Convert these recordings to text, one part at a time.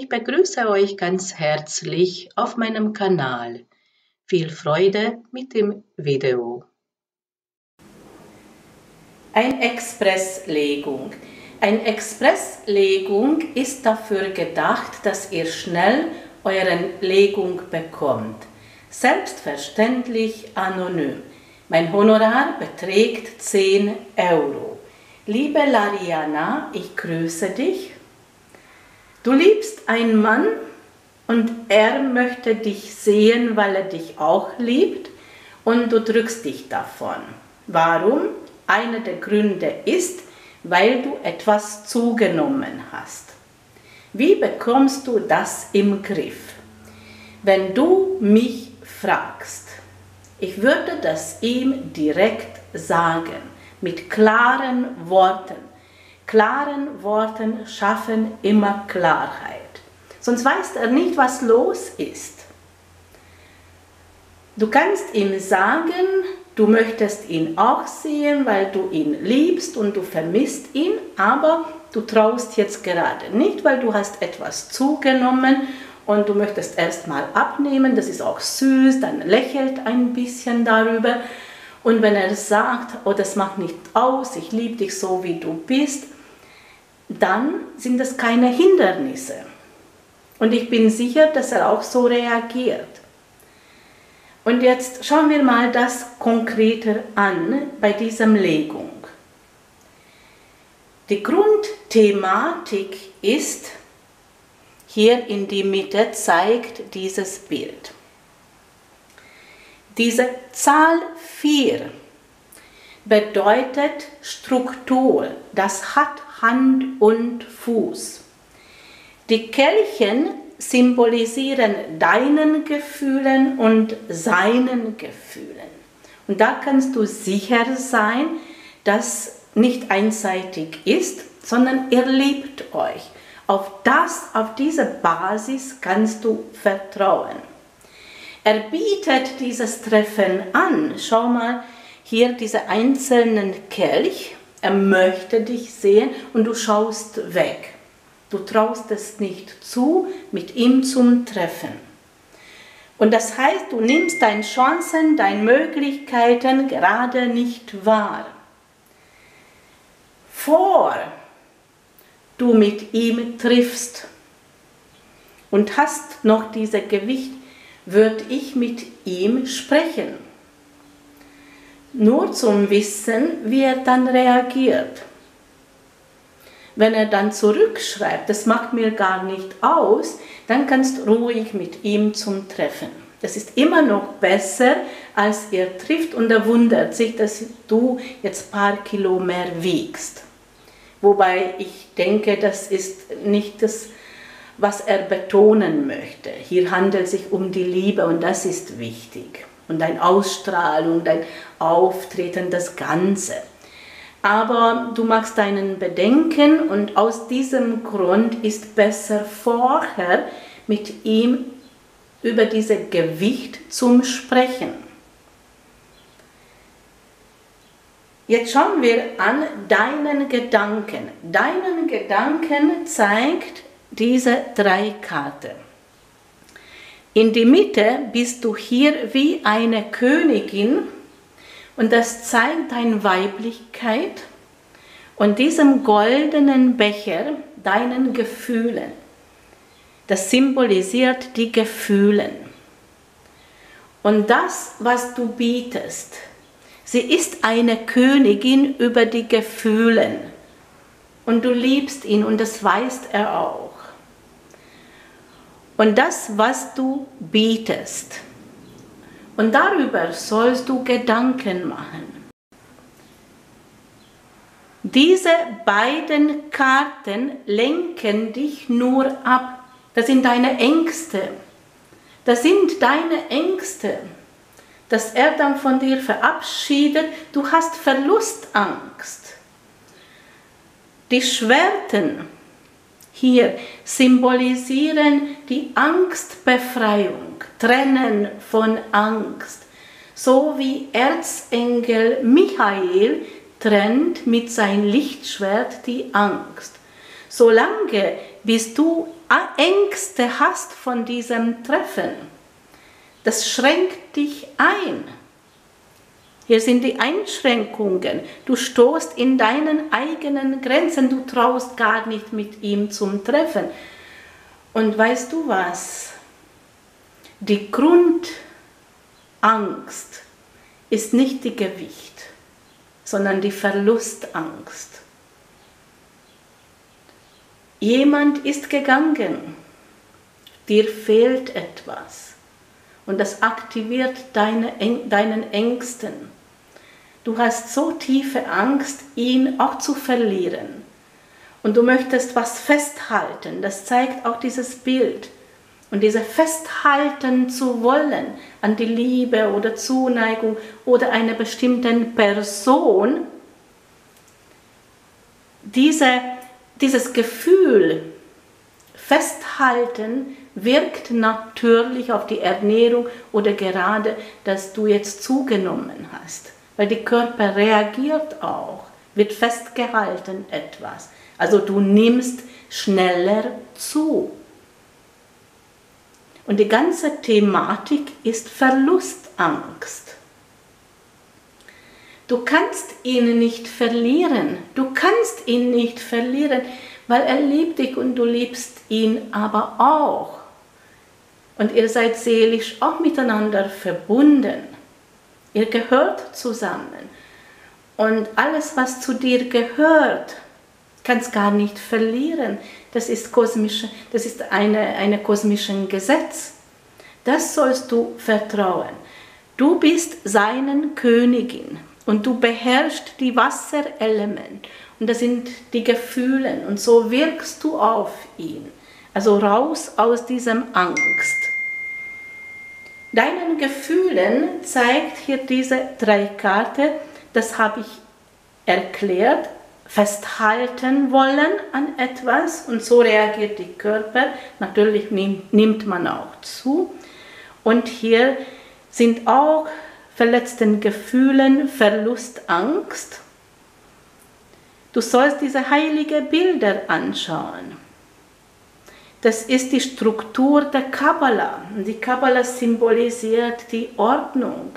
Ich begrüße euch ganz herzlich auf meinem Kanal. Viel Freude mit dem Video. Ein Expresslegung. Eine Expresslegung ist dafür gedacht, dass ihr schnell euren Legung bekommt. Selbstverständlich anonym. Mein Honorar beträgt 10 Euro. Liebe Lariana, ich grüße dich. Du liebst einen Mann und er möchte dich sehen, weil er dich auch liebt und du drückst dich davon. Warum? Einer der Gründe ist, weil du etwas zugenommen hast. Wie bekommst du das im Griff? Wenn du mich fragst, ich würde das ihm direkt sagen, mit klaren Worten. Klaren Worten schaffen immer Klarheit. Sonst weiß er nicht, was los ist. Du kannst ihm sagen, du möchtest ihn auch sehen, weil du ihn liebst und du vermisst ihn, aber du traust jetzt gerade nicht, weil du hast etwas zugenommen und du möchtest erstmal abnehmen, das ist auch süß, dann lächelt ein bisschen darüber. Und wenn er sagt, oh, das macht nicht aus, ich liebe dich so, wie du bist, dann sind das keine Hindernisse. Und ich bin sicher, dass er auch so reagiert. Und jetzt schauen wir mal das konkreter an bei dieser Legung. Die Grundthematik ist, hier in die Mitte zeigt dieses Bild. Diese Zahl 4 bedeutet Struktur, das hat Hand und Fuß. Die Kelchen symbolisieren deinen Gefühlen und seinen Gefühlen. Und da kannst du sicher sein, dass nicht einseitig ist, sondern ihr liebt euch. Auf das, auf diese Basis kannst du vertrauen. Er bietet dieses Treffen an. Schau mal hier diese einzelnen Kelch. Er möchte dich sehen und du schaust weg. Du traust es nicht zu, mit ihm zum Treffen. Und das heißt, du nimmst deine Chancen, deine Möglichkeiten gerade nicht wahr. Vor du mit ihm triffst und hast noch dieses Gewicht, würde ich mit ihm sprechen. Nur zum Wissen, wie er dann reagiert. Wenn er dann zurückschreibt, das macht mir gar nicht aus, dann kannst du ruhig mit ihm zum Treffen. Das ist immer noch besser, als er trifft und er wundert sich, dass du jetzt ein paar Kilo mehr wiegst. Wobei ich denke, das ist nicht das, was er betonen möchte. Hier handelt es sich um die Liebe und das ist wichtig. Und deine Ausstrahlung, dein Auftreten, das Ganze. Aber du machst deinen Bedenken und aus diesem Grund ist besser vorher mit ihm über dieses Gewicht zum Sprechen. Jetzt schauen wir an deinen Gedanken. Deinen Gedanken zeigt diese drei Karten. In die Mitte bist du hier wie eine Königin und das zeigt deine Weiblichkeit und diesem goldenen Becher deinen Gefühlen. Das symbolisiert die Gefühlen. Und das, was du bietest, Sie ist eine Königin über die Gefühle. Und du liebst ihn und das weiß er auch. Und das, was du bietest. Und darüber sollst du Gedanken machen. Diese beiden Karten lenken dich nur ab. Das sind deine Ängste. Das sind deine Ängste dass er dann von dir verabschiedet, du hast Verlustangst. Die Schwerten hier symbolisieren die Angstbefreiung, Trennen von Angst, so wie Erzengel Michael trennt mit seinem Lichtschwert die Angst. solange bis du Ängste hast von diesem Treffen, das schränkt dich ein. Hier sind die Einschränkungen. Du stoßt in deinen eigenen Grenzen. Du traust gar nicht mit ihm zum Treffen. Und weißt du was? Die Grundangst ist nicht die Gewicht, sondern die Verlustangst. Jemand ist gegangen, dir fehlt etwas und das aktiviert deine, deinen Ängsten. Du hast so tiefe Angst, ihn auch zu verlieren. Und du möchtest was festhalten. Das zeigt auch dieses Bild. Und diese festhalten zu wollen an die Liebe oder Zuneigung oder einer bestimmten Person, diese, dieses Gefühl festhalten wirkt natürlich auf die Ernährung oder gerade, dass du jetzt zugenommen hast. Weil der Körper reagiert auch, wird festgehalten etwas. Also du nimmst schneller zu. Und die ganze Thematik ist Verlustangst. Du kannst ihn nicht verlieren. Du kannst ihn nicht verlieren, weil er liebt dich und du liebst ihn aber auch. Und ihr seid seelisch auch miteinander verbunden. Ihr gehört zusammen. Und alles, was zu dir gehört, kannst gar nicht verlieren. Das ist, kosmische, das ist eine, eine kosmische Gesetz. Das sollst du vertrauen. Du bist seinen Königin und du beherrschst die Wasserelement und das sind die Gefühle und so wirkst du auf ihn. Also raus aus diesem Angst. Deinen Gefühlen zeigt hier diese drei Karte, das habe ich erklärt, festhalten wollen an etwas und so reagiert der Körper. Natürlich nimmt man auch zu. Und hier sind auch verletzten Gefühlen, Verlust, Angst. Du sollst diese heiligen Bilder anschauen. Das ist die Struktur der Kabbala. Die Kabbala symbolisiert die Ordnung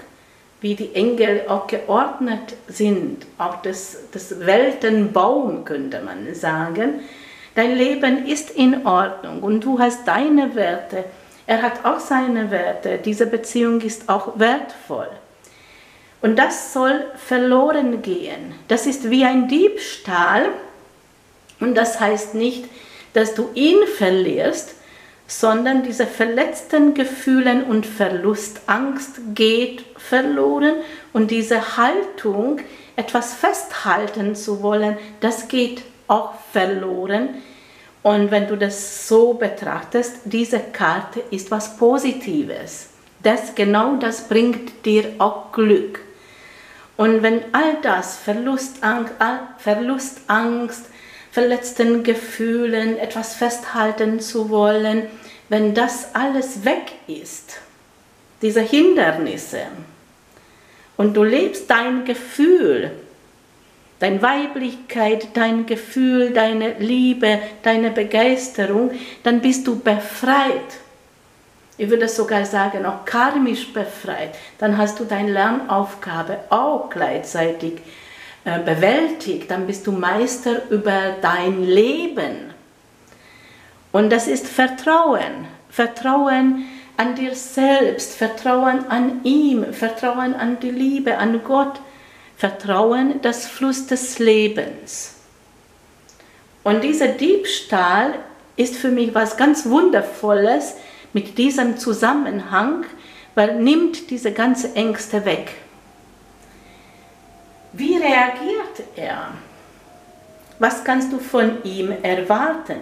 wie die Engel auch geordnet sind, auch das, das Weltenbaum könnte man sagen. Dein Leben ist in Ordnung und du hast deine Werte. Er hat auch seine Werte. Diese Beziehung ist auch wertvoll. Und das soll verloren gehen. Das ist wie ein Diebstahl. Und das heißt nicht, dass du ihn verlierst, sondern diese verletzten Gefühle und Verlustangst geht verloren und diese Haltung, etwas festhalten zu wollen, das geht auch verloren. Und wenn du das so betrachtest, diese Karte ist was Positives. Das genau das bringt dir auch Glück. Und wenn all das, Verlustangst, Verlustangst verletzten Gefühlen, etwas festhalten zu wollen, wenn das alles weg ist, diese Hindernisse, und du lebst dein Gefühl, deine Weiblichkeit, dein Gefühl, deine Liebe, deine Begeisterung, dann bist du befreit. Ich würde sogar sagen, auch karmisch befreit. Dann hast du deine Lernaufgabe auch gleichzeitig äh, bewältigt, dann bist du Meister über dein Leben. Und das ist Vertrauen. Vertrauen an dir selbst, Vertrauen an ihm, Vertrauen an die Liebe, an Gott, Vertrauen, das Fluss des Lebens. Und dieser Diebstahl ist für mich was ganz Wundervolles mit diesem Zusammenhang, weil nimmt diese ganze Ängste weg. Wie reagiert er? Was kannst du von ihm erwarten?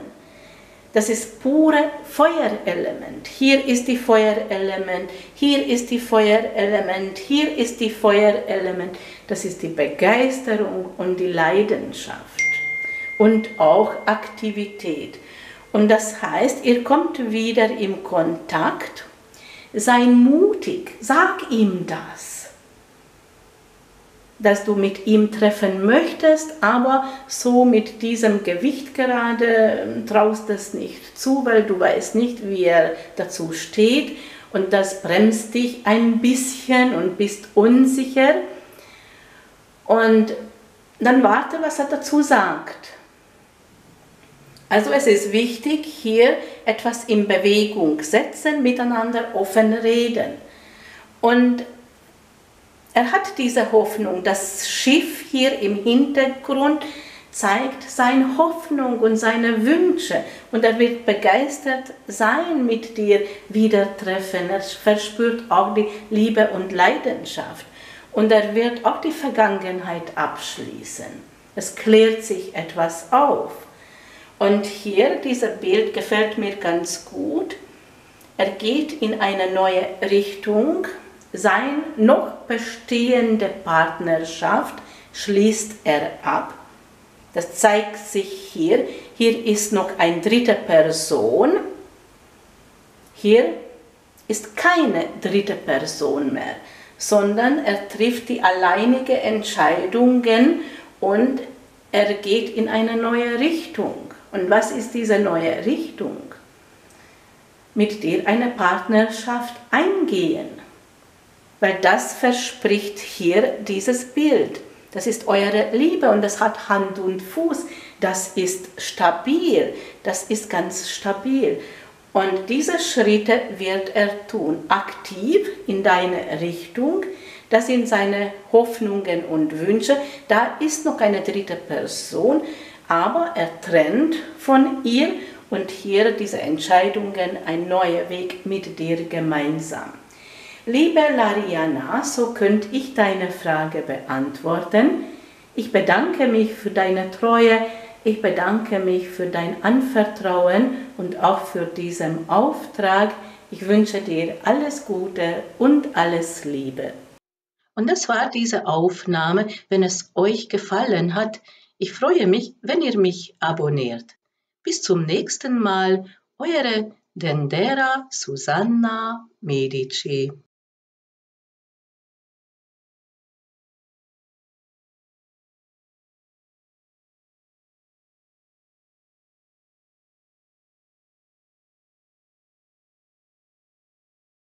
Das ist pure Feuerelement. Hier ist die Feuerelement, hier ist die Feuerelement, hier ist die Feuerelement. Das ist die Begeisterung und die Leidenschaft und auch Aktivität. Und das heißt, ihr kommt wieder im Kontakt, sei mutig, sag ihm das. Dass du mit ihm treffen möchtest, aber so mit diesem Gewicht gerade ähm, traust es nicht zu, weil du weißt nicht, wie er dazu steht und das bremst dich ein bisschen und bist unsicher. Und dann warte, was er dazu sagt. Also es ist wichtig, hier etwas in Bewegung setzen, miteinander offen reden. Und er hat diese Hoffnung. Das Schiff hier im Hintergrund zeigt seine Hoffnung und seine Wünsche. Und er wird begeistert sein mit dir wieder treffen. Er verspürt auch die Liebe und Leidenschaft. Und er wird auch die Vergangenheit abschließen. Es klärt sich etwas auf. Und hier, dieses Bild gefällt mir ganz gut. Er geht in eine neue Richtung sein noch bestehende Partnerschaft schließt er ab. Das zeigt sich hier. Hier ist noch eine dritte Person. Hier ist keine dritte Person mehr, sondern er trifft die alleinige Entscheidungen und er geht in eine neue Richtung. Und was ist diese neue Richtung? Mit dir eine Partnerschaft eingehen weil das verspricht hier dieses Bild. Das ist eure Liebe und das hat Hand und Fuß. Das ist stabil. Das ist ganz stabil. Und diese Schritte wird er tun, aktiv in deine Richtung. Das sind seine Hoffnungen und Wünsche. Da ist noch eine dritte Person, aber er trennt von ihr und hier diese Entscheidungen, ein neuer Weg mit dir gemeinsam. Liebe Lariana, so könnte ich deine Frage beantworten. Ich bedanke mich für deine Treue, ich bedanke mich für dein Anvertrauen und auch für diesen Auftrag. Ich wünsche dir alles Gute und alles Liebe. Und das war diese Aufnahme. Wenn es euch gefallen hat, ich freue mich, wenn ihr mich abonniert. Bis zum nächsten Mal, eure Dendera Susanna Medici.